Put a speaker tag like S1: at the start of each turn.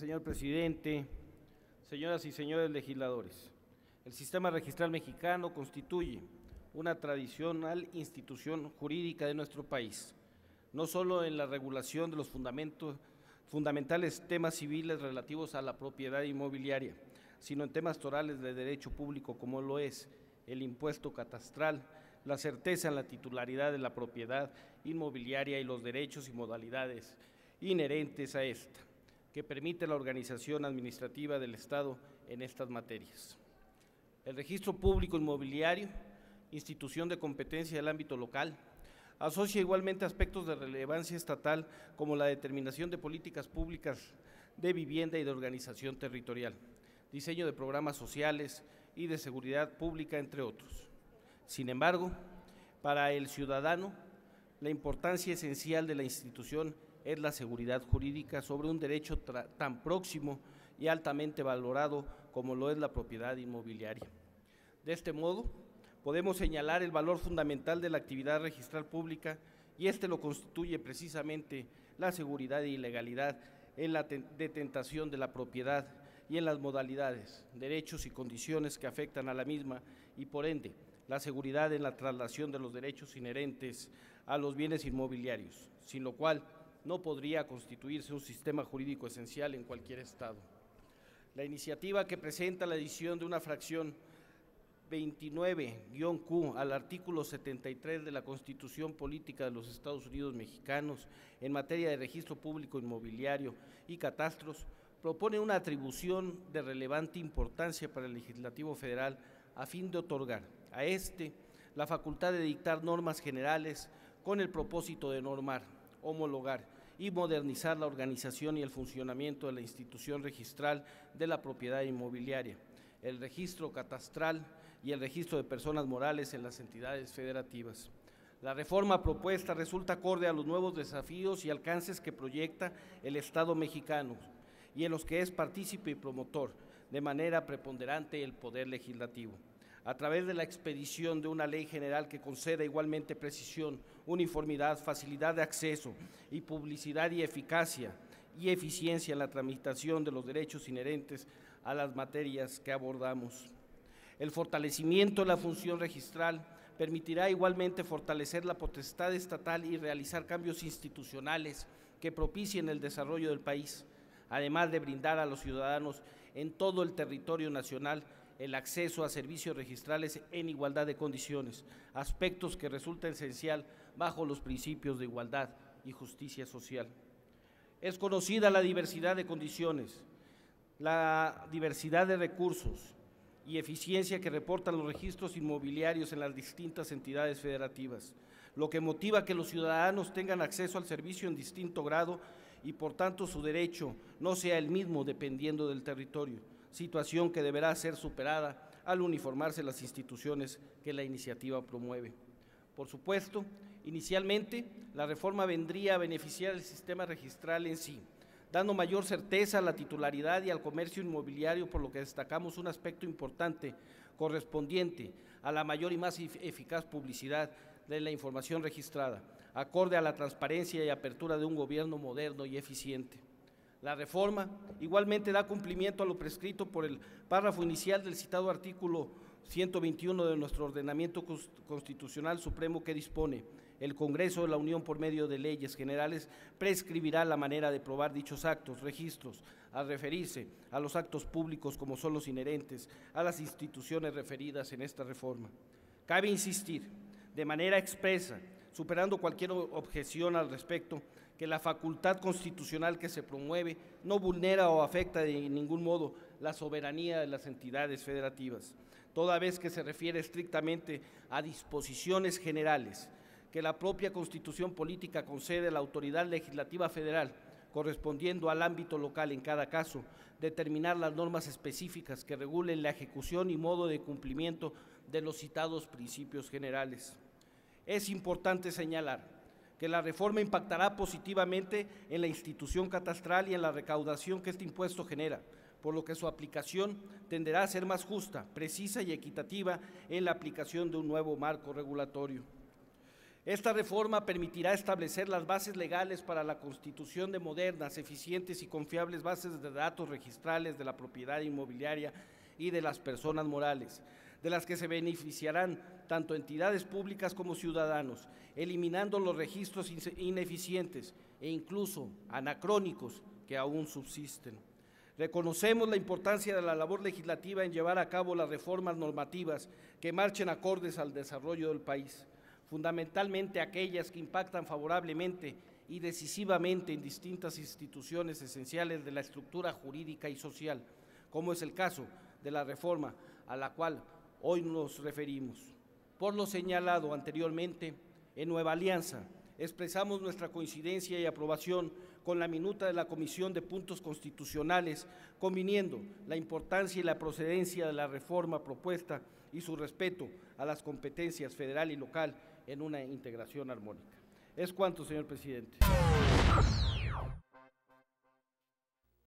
S1: Señor presidente, señoras y señores legisladores, el sistema registral mexicano constituye una tradicional institución jurídica de nuestro país, no solo en la regulación de los fundamentos, fundamentales temas civiles relativos a la propiedad inmobiliaria, sino en temas torales de derecho público como lo es el impuesto catastral, la certeza en la titularidad de la propiedad inmobiliaria y los derechos y modalidades inherentes a esta, que permite la organización administrativa del Estado en estas materias. El registro público inmobiliario, institución de competencia del ámbito local, asocia igualmente aspectos de relevancia estatal como la determinación de políticas públicas de vivienda y de organización territorial, diseño de programas sociales y de seguridad pública, entre otros. Sin embargo, para el ciudadano, la importancia esencial de la institución es la seguridad jurídica sobre un derecho tan próximo y altamente valorado como lo es la propiedad inmobiliaria. De este modo, podemos señalar el valor fundamental de la actividad registral pública y este lo constituye precisamente la seguridad y legalidad en la detentación de la propiedad y en las modalidades, derechos y condiciones que afectan a la misma y por ende la seguridad en la traslación de los derechos inherentes a los bienes inmobiliarios, sin lo cual no podría constituirse un sistema jurídico esencial en cualquier Estado. La iniciativa que presenta la edición de una fracción 29-Q al artículo 73 de la Constitución Política de los Estados Unidos Mexicanos en materia de registro público inmobiliario y catastros propone una atribución de relevante importancia para el Legislativo Federal a fin de otorgar a este la facultad de dictar normas generales con el propósito de normar, homologar y modernizar la organización y el funcionamiento de la institución registral de la propiedad inmobiliaria, el registro catastral y el registro de personas morales en las entidades federativas. La reforma propuesta resulta acorde a los nuevos desafíos y alcances que proyecta el Estado mexicano y en los que es partícipe y promotor de manera preponderante el Poder Legislativo a través de la expedición de una ley general que conceda igualmente precisión, uniformidad, facilidad de acceso y publicidad y eficacia y eficiencia en la tramitación de los derechos inherentes a las materias que abordamos. El fortalecimiento de la función registral permitirá igualmente fortalecer la potestad estatal y realizar cambios institucionales que propicien el desarrollo del país, además de brindar a los ciudadanos en todo el territorio nacional el acceso a servicios registrales en igualdad de condiciones, aspectos que resulta esencial bajo los principios de igualdad y justicia social. Es conocida la diversidad de condiciones, la diversidad de recursos y eficiencia que reportan los registros inmobiliarios en las distintas entidades federativas, lo que motiva que los ciudadanos tengan acceso al servicio en distinto grado y por tanto su derecho no sea el mismo dependiendo del territorio situación que deberá ser superada al uniformarse las instituciones que la iniciativa promueve. Por supuesto, inicialmente la reforma vendría a beneficiar el sistema registral en sí, dando mayor certeza a la titularidad y al comercio inmobiliario, por lo que destacamos un aspecto importante correspondiente a la mayor y más eficaz publicidad de la información registrada, acorde a la transparencia y apertura de un gobierno moderno y eficiente. La reforma igualmente da cumplimiento a lo prescrito por el párrafo inicial del citado artículo 121 de nuestro ordenamiento constitucional supremo que dispone el Congreso de la Unión por medio de leyes generales prescribirá la manera de probar dichos actos, registros, al referirse a los actos públicos como son los inherentes a las instituciones referidas en esta reforma. Cabe insistir de manera expresa, superando cualquier objeción al respecto, que la facultad constitucional que se promueve no vulnera o afecta de ningún modo la soberanía de las entidades federativas, toda vez que se refiere estrictamente a disposiciones generales que la propia Constitución política concede a la autoridad legislativa federal, correspondiendo al ámbito local en cada caso, determinar las normas específicas que regulen la ejecución y modo de cumplimiento de los citados principios generales. Es importante señalar que la reforma impactará positivamente en la institución catastral y en la recaudación que este impuesto genera, por lo que su aplicación tenderá a ser más justa, precisa y equitativa en la aplicación de un nuevo marco regulatorio. Esta reforma permitirá establecer las bases legales para la constitución de modernas, eficientes y confiables bases de datos registrales de la propiedad inmobiliaria y de las personas morales, de las que se beneficiarán tanto entidades públicas como ciudadanos, eliminando los registros ineficientes e incluso anacrónicos que aún subsisten. Reconocemos la importancia de la labor legislativa en llevar a cabo las reformas normativas que marchen acordes al desarrollo del país, fundamentalmente aquellas que impactan favorablemente y decisivamente en distintas instituciones esenciales de la estructura jurídica y social, como es el caso de la reforma a la cual hoy nos referimos. Por lo señalado anteriormente, en Nueva Alianza expresamos nuestra coincidencia y aprobación con la minuta de la Comisión de Puntos Constitucionales, conviniendo la importancia y la procedencia de la reforma propuesta y su respeto a las competencias federal y local en una integración armónica. Es cuanto, señor presidente.